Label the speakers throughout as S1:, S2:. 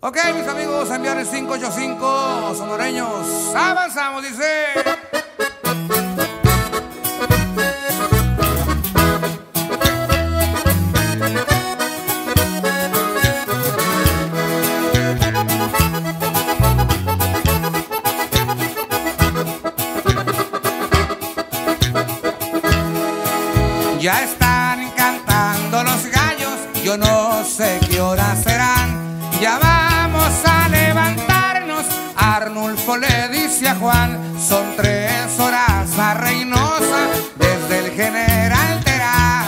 S1: Ok, mis amigos, enviar 585 sonoreños. Avanzamos, dice. Ya están cantando los gallos, yo no sé qué hora serán. Ya a levantarnos, Arnulfo le dice a Juan, son tres horas a Reynosa desde el General Terán.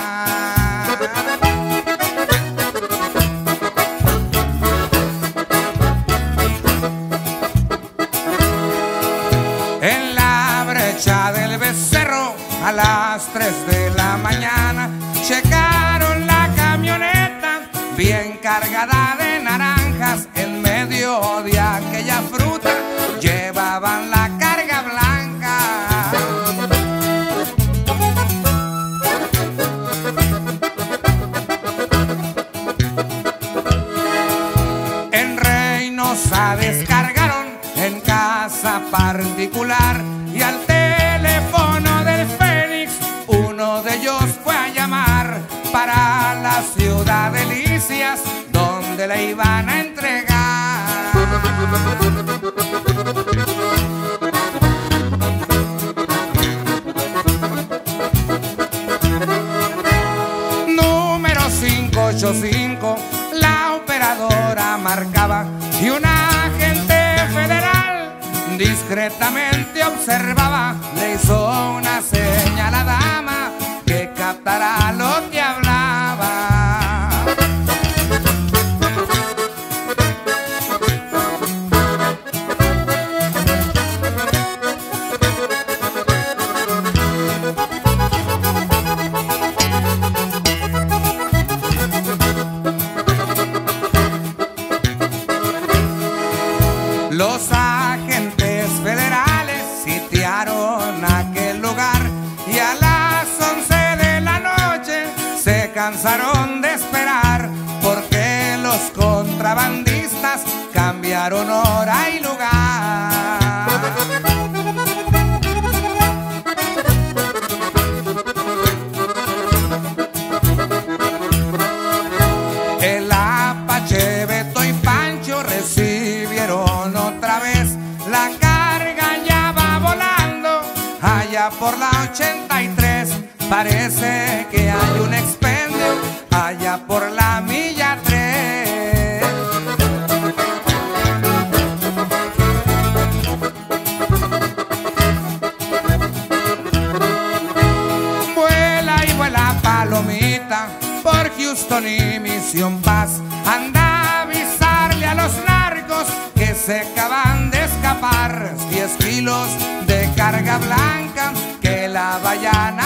S1: En la brecha del becerro a las 3 de la mañana checaron la camioneta bien cargada de Reynosa descargaron en casa particular y al teléfono del Fénix uno de ellos fue a llamar para la ciudad de Delicias donde le iban a entregar. Número 585, marcaba y un agente federal discretamente observaba. Le hizo una señal a la dama que captara Los agentes federales sitiaron aquel lugar y a las 11 de la noche se cansaron de esperar porque los contrabandistas cambiaron hora y lugar. Por la 83. Parece que hay un expendio allá por la milla 3. Vuela y vuela palomita por Houston y Misión Paz. Anda a avisarle a los narcos que se acaban de escapar. 10 kilos de carga blanca que la vayan a alcanzar.